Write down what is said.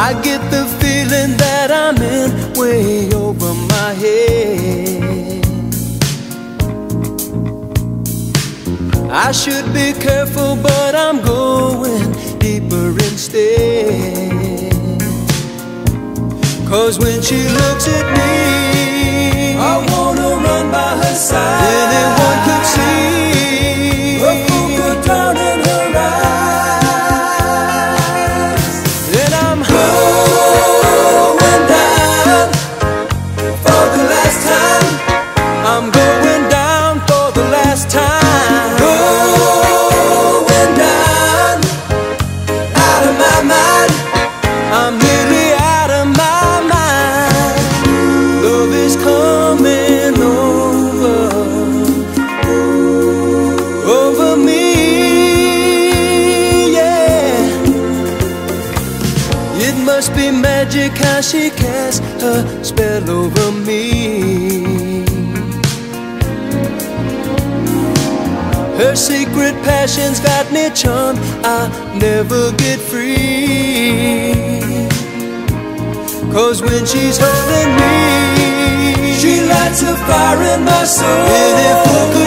I get the feeling that I'm in way over my head. I should be careful, but I'm going deeper instead. Cause when she looks at me, it must be magic how she casts her spell over me. Her secret passion's got me charmed. I'll never get free. Cause when she's holding me, She lights a fire in my soul.